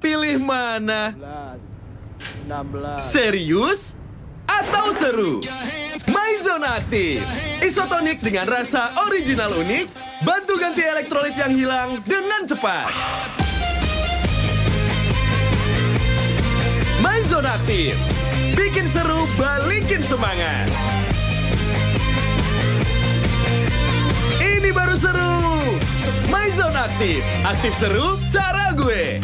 Pilih mana? 16 Serius? Atau seru? Maizona Aktif. Isotonik dengan rasa original unik, bantu ganti elektrolit yang hilang dengan cepat. Maizona Aktif. Bikin seru, balikin semangat. Ini baru seru. Maizona Aktif. Aktif seru, cara gue.